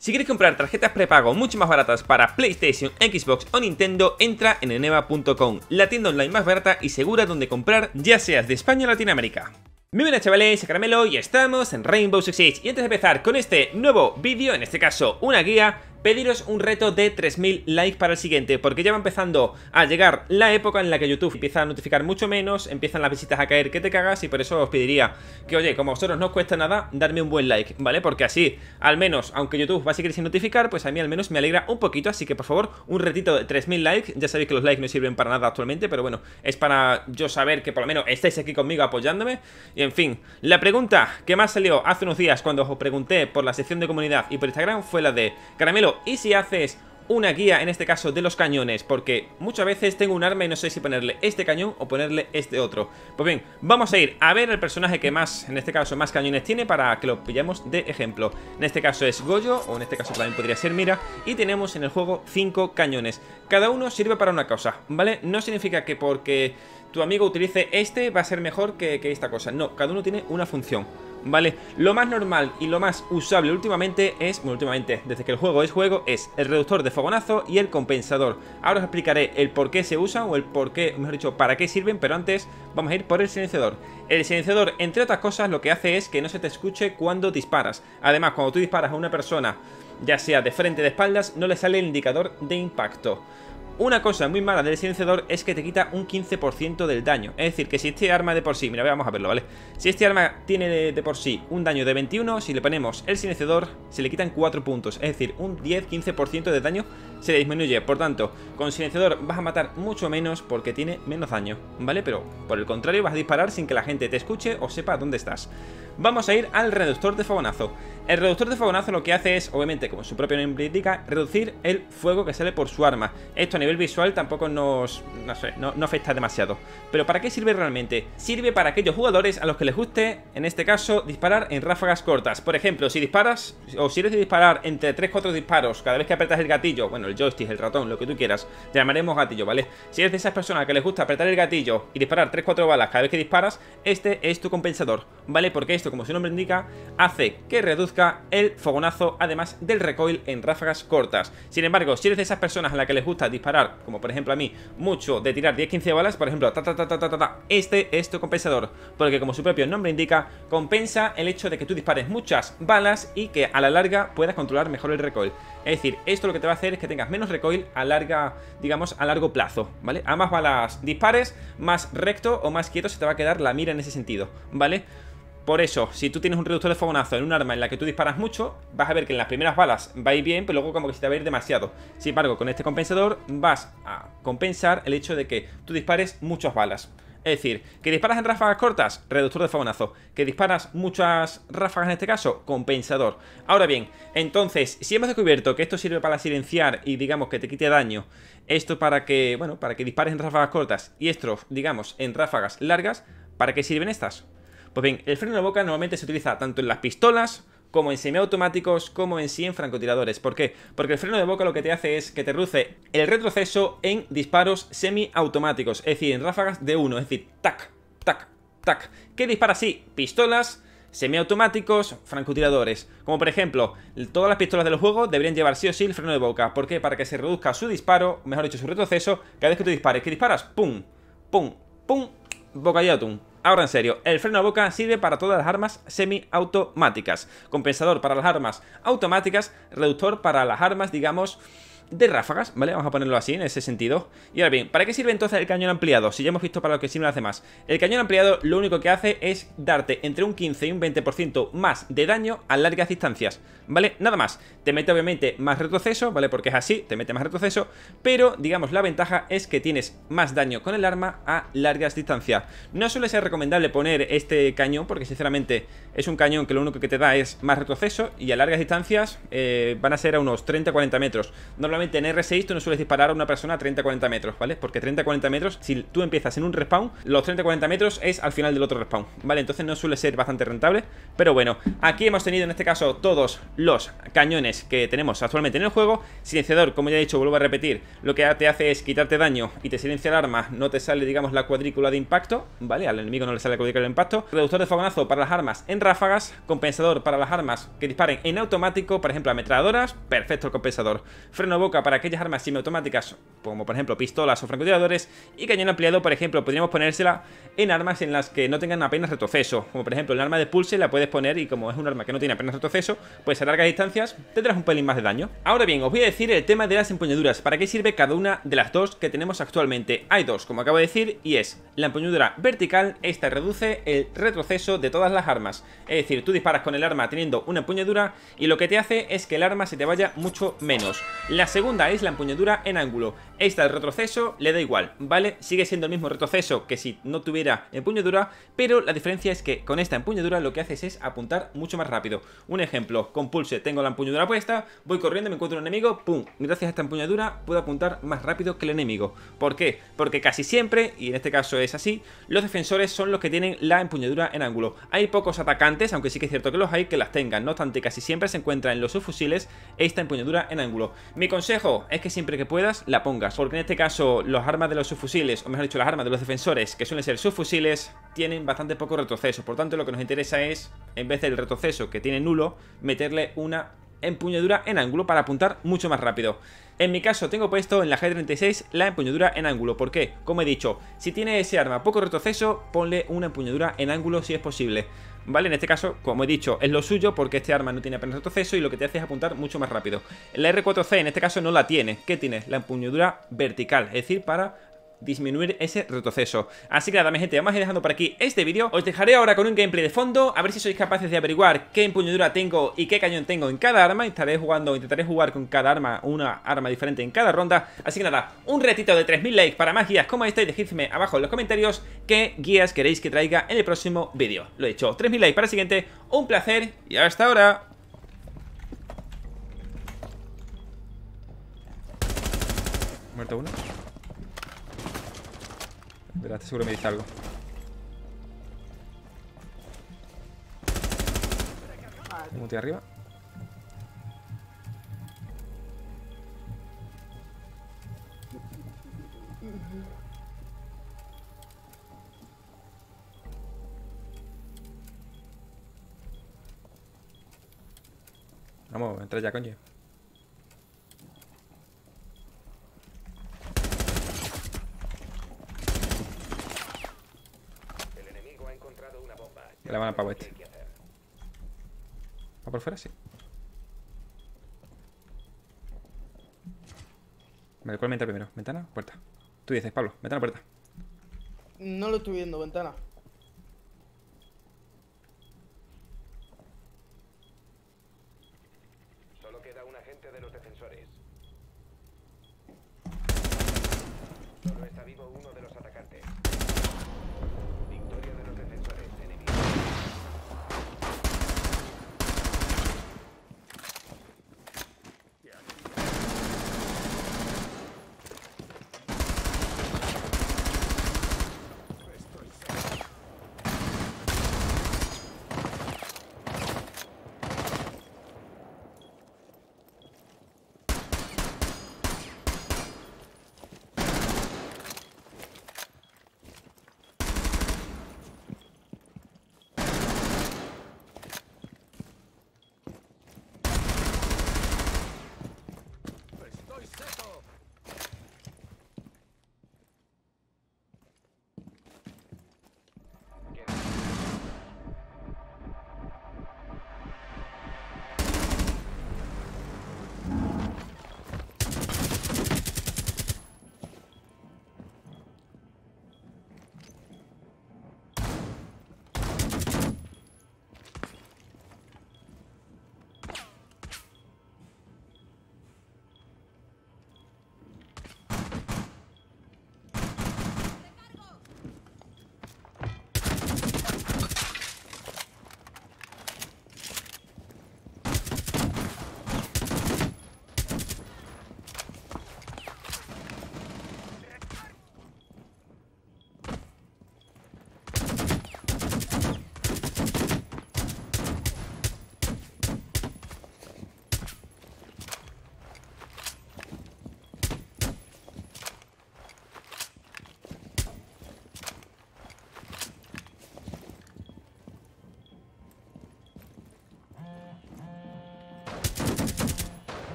Si quieres comprar tarjetas prepago mucho más baratas para PlayStation, Xbox o Nintendo, entra en eneva.com, la tienda online más barata y segura donde comprar, ya seas de España o Latinoamérica. Muy buenas chavales, Caramelo y estamos en Rainbow Six Siege. Y antes de empezar con este nuevo vídeo, en este caso una guía, pediros un reto de 3000 likes para el siguiente, porque ya va empezando a llegar la época en la que YouTube empieza a notificar mucho menos, empiezan las visitas a caer que te cagas y por eso os pediría que, oye, como a vosotros no os cuesta nada, darme un buen like, ¿vale? Porque así, al menos, aunque YouTube va a seguir sin notificar, pues a mí al menos me alegra un poquito, así que por favor, un retito de 3000 likes, ya sabéis que los likes no sirven para nada actualmente, pero bueno, es para yo saber que por lo menos estáis aquí conmigo apoyándome, y en fin, la pregunta que más salió hace unos días cuando os pregunté por la sección de comunidad y por Instagram fue la de, Caramelo, ¿y si haces una guía, en este caso, de los cañones? Porque muchas veces tengo un arma y no sé si ponerle este cañón o ponerle este otro. Pues bien, vamos a ir a ver el personaje que más, en este caso, más cañones tiene para que lo pillemos de ejemplo. En este caso es Goyo, o en este caso también podría ser Mira, y tenemos en el juego 5 cañones. Cada uno sirve para una cosa, ¿vale? No significa que porque tu amigo utilice este va a ser mejor que, que esta cosa. No, cada uno tiene una función. ¿Vale? Lo más normal y lo más usable últimamente es, bueno, últimamente, desde que el juego es juego, es el reductor de fogonazo y el compensador. Ahora os explicaré el por qué se usan o el por qué, mejor dicho, para qué sirven, pero antes vamos a ir por el silenciador. El silenciador, entre otras cosas, lo que hace es que no se te escuche cuando disparas. Además, cuando tú disparas a una persona, ya sea de frente o de espaldas, no le sale el indicador de impacto. Una cosa muy mala del silenciador es que te quita un 15% del daño. Es decir, que si este arma de por sí, mira, vamos a verlo, ¿vale? Si este arma tiene de, por sí un daño de 21, si le ponemos el silenciador, se le quitan 4 puntos. Es decir, un 10-15% de daño se le disminuye. Por tanto, con silenciador vas a matar mucho menos porque tiene menos daño, ¿vale? Pero por el contrario vas a disparar sin que la gente te escuche o sepa dónde estás. Vamos a ir al reductor de fogonazo. El reductor de fogonazo lo que hace es, obviamente, como su propio nombre indica, reducir el fuego que sale por su arma. Esto a nivel visual tampoco nos, no afecta demasiado. Pero ¿para qué sirve realmente? Sirve para aquellos jugadores a los que les guste, en este caso, disparar en ráfagas cortas. Por ejemplo, si disparas, o si eres de disparar entre 3-4 disparos cada vez que apretas el gatillo, bueno, el joystick, el ratón, lo que tú quieras, llamaremos gatillo, ¿vale? Si eres de esas personas que les gusta apretar el gatillo y disparar 3-4 balas cada vez que disparas, este es tu compensador, ¿vale? Porque esto, como su nombre indica, hace que reduzca el fogonazo, además del recoil en ráfagas cortas. Sin embargo, si eres de esas personas a las que les gusta disparar, como por ejemplo a mí, mucho de tirar 10-15 balas, por ejemplo, ta, ta, ta, ta, ta, ta, este es tu compensador, porque como su propio nombre indica, compensa el hecho de que tú dispares muchas balas y que a la larga puedas controlar mejor el recoil. Es decir, esto lo que te va a hacer es que tengas menos recoil a larga, digamos, a largo plazo, ¿vale? A más balas dispares, más recto o más quieto se te va a quedar la mira en ese sentido, ¿vale? Por eso, si tú tienes un reductor de fogonazo en un arma en la que tú disparas mucho, vas a ver que en las primeras balas va a ir bien, pero luego como que se te va a ir demasiado. Sin embargo, con este compensador vas a compensar el hecho de que tú dispares muchas balas. Es decir, que disparas en ráfagas cortas, reductor de fogonazo. Que disparas muchas ráfagas en este caso, compensador. Ahora bien, entonces, si hemos descubierto que esto sirve para silenciar y digamos que te quite daño, esto para que, bueno, para que dispares en ráfagas cortas y esto, digamos, en ráfagas largas, ¿para qué sirven estas? Pues bien, el freno de boca normalmente se utiliza tanto en las pistolas como en semiautomáticos, como en sí en francotiradores. ¿Por qué? Porque el freno de boca lo que te hace es que te reduce el retroceso en disparos semiautomáticos, es decir, en ráfagas de uno, es decir, tac, tac, tac. ¿Qué dispara así? Pistolas, semiautomáticos, francotiradores. Como por ejemplo, todas las pistolas del juego deberían llevar sí o sí el freno de boca. ¿Por qué? Para que se reduzca su disparo, mejor dicho, su retroceso, cada vez que tú dispares. ¿Qué disparas? ¡Pum! ¡Pum! ¡Pum! Boca y Ahora en serio, el freno a boca sirve para todas las armas semiautomáticas, compensador para las armas automáticas, reductor para las armas, digamos, de ráfagas, ¿vale? Vamos a ponerlo así, en ese sentido. Y ahora bien, ¿para qué sirve entonces el cañón ampliado? Si ya hemos visto para lo que sirve hace más. El cañón ampliado lo único que hace es darte entre un 15 y un 20% más de daño a largas distancias, ¿vale? Nada más. Te mete obviamente más retroceso, ¿vale? Porque es así, te mete más retroceso, pero digamos la ventaja es que tienes más daño con el arma a largas distancias. No suele ser recomendable poner este cañón porque sinceramente es un cañón que lo único que te da es más retroceso y a largas distancias eh, van a ser a unos 30-40 metros. Normalmente en R6 tú no sueles disparar a una persona a 30-40 metros, ¿vale? Porque 30-40 metros, si tú empiezas en un respawn, los 30-40 metros es al final del otro respawn, ¿vale? Entonces no suele ser bastante rentable, pero bueno, aquí hemos tenido en este caso todos los cañones que tenemos actualmente en el juego. Silenciador, como ya he dicho, vuelvo a repetir, lo que te hace es quitarte daño y te silencia el arma, no te sale, digamos, la cuadrícula de impacto, ¿vale? Al enemigo no le sale la cuadrícula de impacto. Reductor de fogonazo para las armas en ráfagas, compensador para las armas que disparen en automático, por ejemplo, ametralladoras, perfecto el compensador. Freno para aquellas armas semiautomáticas, como por ejemplo pistolas o francotiradores, y cañón ampliado, por ejemplo, podríamos ponérsela en armas en las que no tengan apenas retroceso, como por ejemplo el arma de pulse la puedes poner y como es un arma que no tiene apenas retroceso, pues a largas distancias tendrás un pelín más de daño. Ahora bien, os voy a decir el tema de las empuñaduras, para qué sirve cada una de las dos que tenemos actualmente. Hay dos, como acabo de decir, y es la empuñadura vertical, esta reduce el retroceso de todas las armas, es decir, tú disparas con el arma teniendo una empuñadura y lo que te hace es que el arma se te vaya mucho menos. La segunda es la empuñadura en ángulo, esta el retroceso le da igual, ¿vale? Sigue siendo el mismo retroceso que si no tuviera empuñadura, pero la diferencia es que con esta empuñadura lo que haces es apuntar mucho más rápido. Un ejemplo, con pulse tengo la empuñadura puesta, voy corriendo, me encuentro un enemigo, pum, gracias a esta empuñadura puedo apuntar más rápido que el enemigo. ¿Por qué? Porque casi siempre, y en este caso es así, los defensores son los que tienen la empuñadura en ángulo. Hay pocos atacantes, aunque sí que es cierto que los hay, que las tengan, no obstante casi siempre se encuentra en los subfusiles esta empuñadura en ángulo. Mi es que siempre que puedas la pongas, porque en este caso los armas de los subfusiles, o mejor dicho las armas de los defensores, que suelen ser subfusiles, tienen bastante poco retroceso. Por tanto lo que nos interesa es, en vez del retroceso que tiene nulo, meterle una empuñadura en ángulo para apuntar mucho más rápido. En mi caso tengo puesto en la G36 la empuñadura en ángulo. ¿Por qué? Como he dicho, si tiene ese arma poco retroceso, ponle una empuñadura en ángulo si es posible. ¿Vale? En este caso, como he dicho, es lo suyo porque este arma no tiene apenas retroceso y lo que te hace es apuntar mucho más rápido. La R4C en este caso no la tiene. ¿Qué tiene? La empuñadura vertical, es decir, para disminuir ese retroceso. Así que nada, mi gente, vamos a ir dejando por aquí este vídeo. Os dejaré ahora con un gameplay de fondo, a ver si sois capaces de averiguar qué empuñadura tengo y qué cañón tengo en cada arma. Estaré jugando, intentaré jugar con cada arma una arma diferente en cada ronda. Así que nada, un retito de 3000 likes para más guías como esta y dejadme abajo en los comentarios qué guías queréis que traiga en el próximo vídeo. Lo he dicho, 3000 likes para el siguiente, un placer y hasta ahora. Muerto uno. Verás, seguro me dice algo. Un tío arriba. Vamos, entra ya, coño. Que le van a pavo este. ¿Va por fuera? Sí. Vale, ¿cuál entra primero? ¿Ventana? ¿Puerta? Tú dices, Pablo, ¿ventana o puerta? No lo estoy viendo, ventana.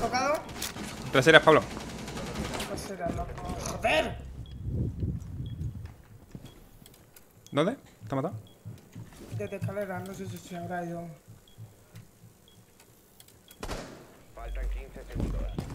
Tocado. Traseras, Pablo. Era loco. ¡Joder! ¿Dónde? ¿Está matado? Desde escalera, no sé si se habrá ido. Faltan 15 segundos.